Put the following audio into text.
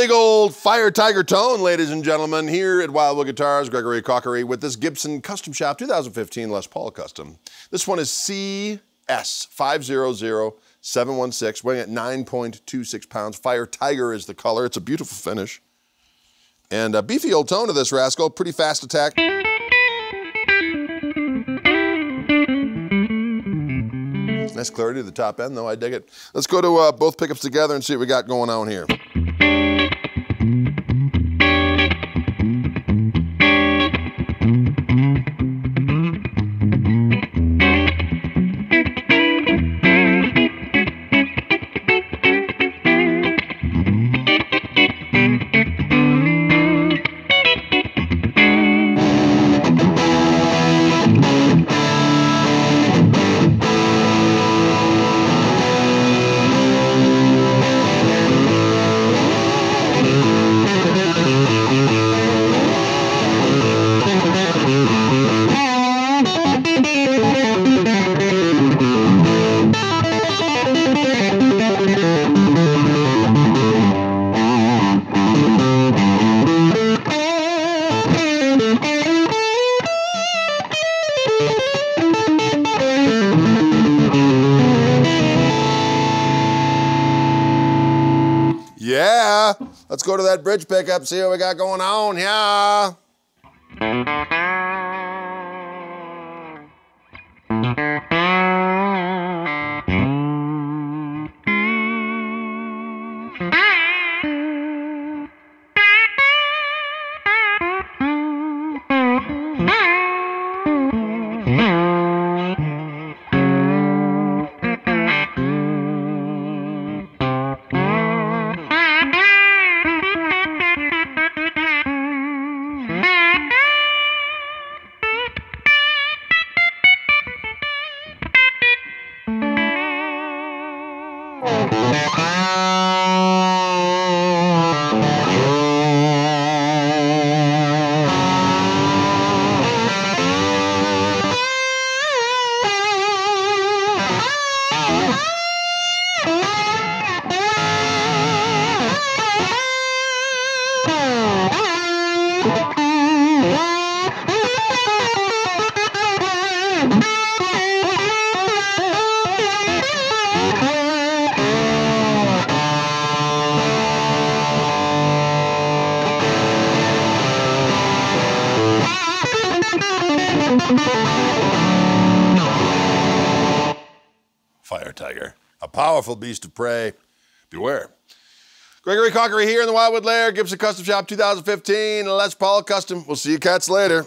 Big old Fire Tiger tone, ladies and gentlemen, here at Wildwood Guitars, Gregory Cockery with this Gibson Custom Shop 2015 Les Paul Custom. This one is CS500716, weighing at 9.26 pounds. Fire Tiger is the color. It's a beautiful finish. And a beefy old tone to this rascal, pretty fast attack. Nice clarity to the top end, though. I dig it. Let's go to uh, both pickups together and see what we got going on here. Yeah. Let's go to that bridge pickup, see what we got going on. Yeah. fire tiger, a powerful beast of prey. Beware. Gregory Cockery here in the Wildwood Lair, Gibson Custom Shop 2015, and Les Paul Custom. We'll see you cats later.